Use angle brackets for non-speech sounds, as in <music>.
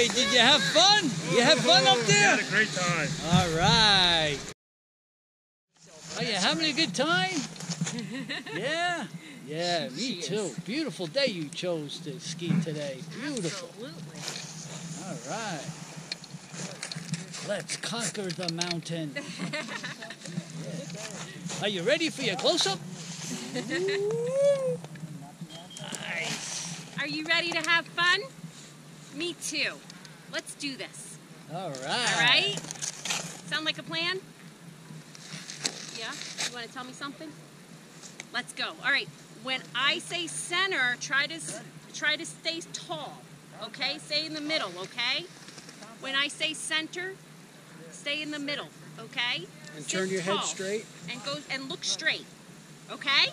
Hey, did you have fun? You have fun up We there? had a great time. All right. Are you having a good time? <laughs> Yeah? Yeah, me too. Beautiful day you chose to ski today. Beautiful. Absolutely. All right. Let's conquer the mountain. <laughs> Are you ready for your close up? <laughs> Nice. Are you ready to have fun? Me too. Let's do this. All right. All right? Sound like a plan? Yeah? You want to tell me something? Let's go. All right. When I say center, try to try to stay tall. Okay? Stay in the middle, okay? When I say center, stay in the middle, okay? And Sit turn your head straight. And go and look straight. Okay?